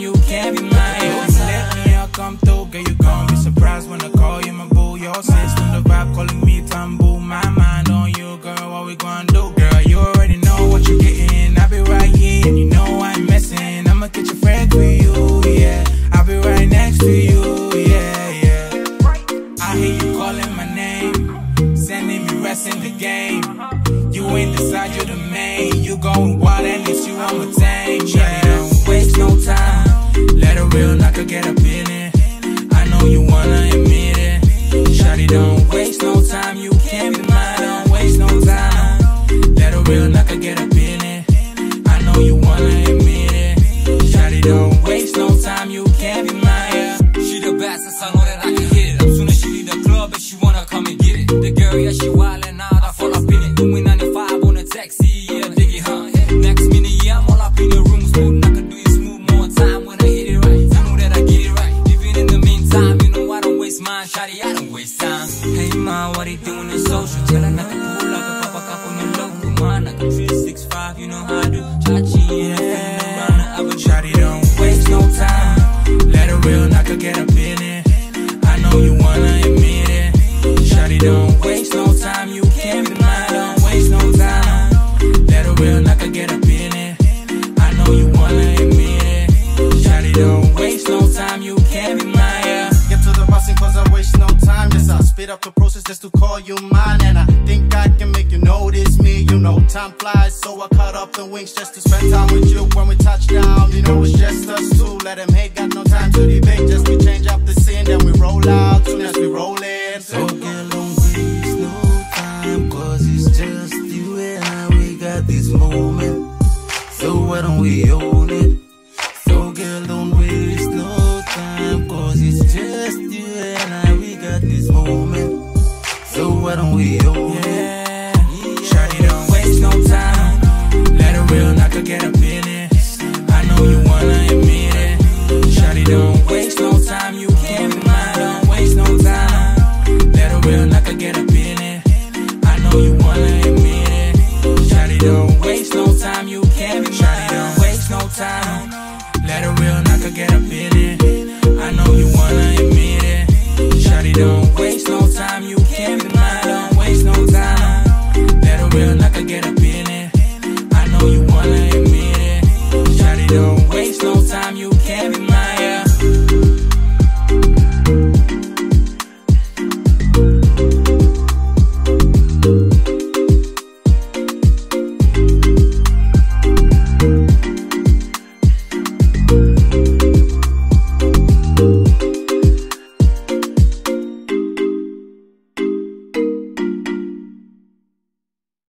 you can't be mine. You let me, I'll come through, girl, you gon' be surprised when I call you my boo. Your system, the vibe calling me tambour. My mind on you, girl, what we gon' do? Girl, you already know what you're getting. I'll be right here, and you know I ain't messing. I'ma get your friend with you, yeah. I'll be right next to you, yeah, yeah. I hear you calling my name, sending me rest in the game. You ain't the side, you're the main. You going wild, at least you, I'ma you wanna admit it. Shawty, don't waste no time. You can't be mine. Yeah. She the best, I know that I can hit it. As soon as she leave the club, and she wanna come and get it. The girl, yeah, she wildin' out, I fall up in it. Doing 95 on a taxi, yeah, dig it, huh? Next minute, yeah, I'm all up in the room, smooth. I can do it smooth more time when I hit it right. You know that I get it right. Even in the meantime, you know I don't waste mine, shawty, I don't can 365, you know how I do. Don't waste no time. Let a real knocker get up in it. I know you wanna admit it. Shawty, don't waste no time. You can't be mine. Don't waste no time. Let a real knocker get up in it. I know you wanna admit it. Shawty, don't waste no time. You can't be mine. Get to the cause I waste no time. Yes, I speed up the process just to call you mine. And I think I time flies, so I cut up the wings just to spend time with you when we touch down. You know, it's just us two. Let them hate, got no time to debate. Just we change up the scene, then we roll out. Soon as we roll in. So girl, don't waste no time, cause it's just you and I, we got this moment. So why don't we own it? So girl, don't waste no time, cause it's just you and I, we got this moment. So why don't we own it? wanna admit it. Don't waste no time. You can't mind, don't waste no time. Let real get. I know you wanna admit it. Don't waste no time. You can't don't waste no time. Let real get a feeling. I know you wanna admit it. Don't waste no time. You can't don't waste no time. Let real get. I know you waste no time, you can't